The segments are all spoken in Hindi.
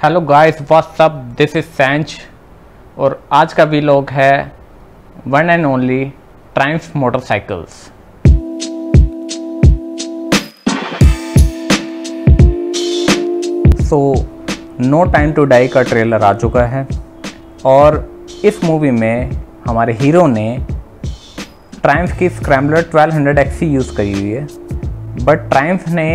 Hello guys what's up this is सेंच और आज का भी लोग है one and only Triumph motorcycles so no time to die का ट्रेलर आ चुका है और इस मूवी में हमारे हीरो ने ट्राइम्स की स्क्रैम्बलर 1200 एक्सी यूज़ करी हुई है बट ट्राइम्स ने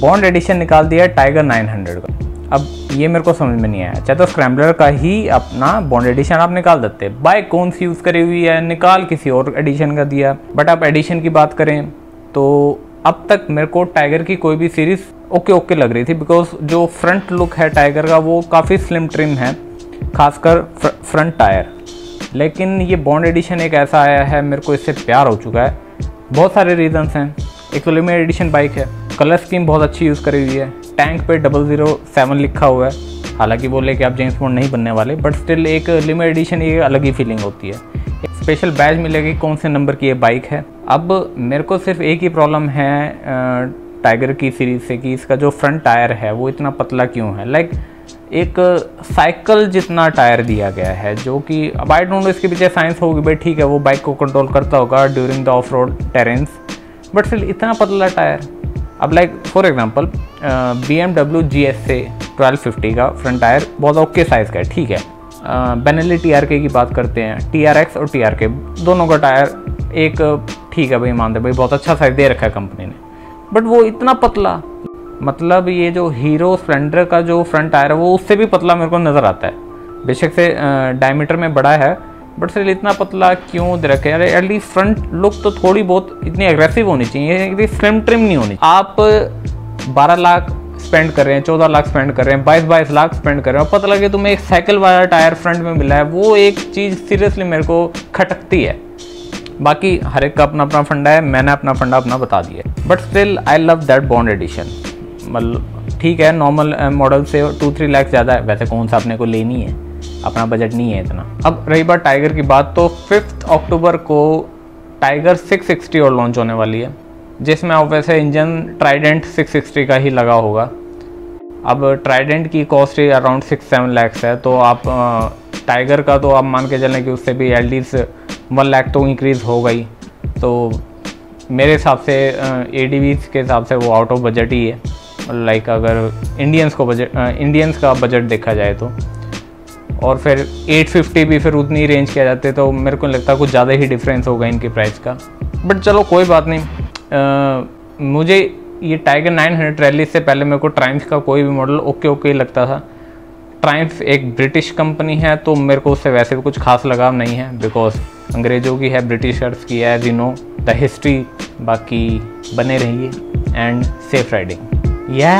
बॉन्ड एडिशन निकाल दिया है टाइगर 900 का। अब ये मेरे को समझ में नहीं आया। चाहे तो स्क्रैम्बलर का ही अपना बॉन्ड एडिशन आप निकाल देते। बाइक कौन सी यूज़ करी हुई है? निकाल किसी और एडिशन का दिया। बट आप एडिशन की बात करें तो अब तक मेरे को टाइगर की कोई भी सीरीज़ ओके ओके लग रही थी बिकॉज़ जो फ्रंट लुक है टाइगर का वो काफ़ी स्लिम ट्रिम है खासकर फ्र, फ्रंट टायर लेकिन ये बॉन्ड एडिशन एक ऐसा आया है मेरे को इससे प्यार हो चुका है। बहुत सारे रीजंस हैं। एक तो लिमिटेड एडिशन बाइक है। कलर स्कीम बहुत अच्छी यूज़ करी हुई है। टैंक पे डबल ज़ीरो सेवन लिखा हुआ है। हालाँकि बोले कि आप जेम्स बॉन्ड नहीं बनने वाले बट स्टिल एक लिमिटेड एडिशन ये अलग ही फीलिंग होती है। एक स्पेशल बैज मिलेगी, कौन से नंबर की ये बाइक है? अब मेरे को सिर्फ़ एक ही प्रॉब्लम है टाइगर की सीरीज़ से कि इसका जो फ्रंट टायर है, वो इतना पतला क्यों है? लाइक एक साइकिल जितना टायर दिया गया है, जो कि, अब आई डोंट नो इसके पीछे साइंस होगी भाई ठीक है, वो बाइक को कंट्रोल करता होगा during the off road terrains but फिर इतना पतला टायर अब like for example B M W G S से ट्वेल्व फिफ्टी का फ्रंट टायर बहुत ओके साइज़ का है, ठीक है? बेनली टी आर के की बात करते हैं टी आर एक्स और टी आर के दोनों का टायर एक ठीक है भाई मानते भाई, बहुत अच्छा साइज़ दे रखा है कंपनी ने। बट वो इतना पतला मतलब ये जो हीरो स्प्लेंडर का जो फ्रंट टायर है, वो उससे भी पतला मेरे को नज़र आता है। बेशक से डायमीटर में बड़ा है बट सिर्फ़ इतना पतला क्यों दे रखे अरे एटलीस्ट फ्रंट लुक तो थोड़ी बहुत इतनी एग्रेसिव होनी चाहिए। स्लिम ट्रिम नहीं होनी आप 12 लाख स्पेंड कर रहे हैं 14 लाख स्पेंड कर रहे हैं 22 बाईस लाख स्पेंड कर रहे हैं। और पता लगे तुम्हें एक साइकिल वाला टायर फ्रंट में मिला है, वो एक चीज़ सीरियसली मेरे को खटकती है। बाकी हर एक का अपना अपना फंडा है, मैंने अपना फंडा अपना बता दिया but still I love that Bond edition मतलब ठीक है नॉर्मल मॉडल से टू थ्री लैक्स ज़्यादा है। वैसे कौन सा अपने को लेनी है? अपना बजट नहीं है इतना। अब रही बात टाइगर की बात तो फिफ्थ अक्टूबर को टाइगर 660 और लॉन्च होने वाली है, जिसमें अब वैसे इंजन ट्राइडेंट 660 का ही लगा होगा। अब ट्राइडेंट की cost around six seven lakhs है तो आप टाइगर का तो आप मान के चलें कि उससे भी एल एटलीस्ट वन लैख तो इंक्रीज़ हो गई। तो मेरे हिसाब से एडीवी के हिसाब से वो आउट ऑफ़ बजट ही है। लाइक अगर इंडियंस को बजट इंडियंस का बजट देखा जाए तो। और फिर 850 भी फिर उतनी रेंज किया जाते तो मेरे को लगता कुछ ज़्यादा ही डिफरेंस होगा इनके प्राइस का। बट चलो कोई बात नहीं। आ, मुझे ये टाइगर 900 रैली से पहले मेरे को ट्राइम्स का कोई भी मॉडल ओके ओके लगता था। ट्राइम्फ एक ब्रिटिश कंपनी है तो मेरे को उससे वैसे भी कुछ खास लगाव नहीं है बिकॉज़ अंग्रेज़ों की है ब्रिटिशर्स की है as you know the history बाकी बने रहिए एंड सेफ़ राइडिंग या